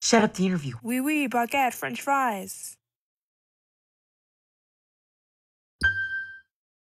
Shut up the interview. Oui, oui, baguette, french fries.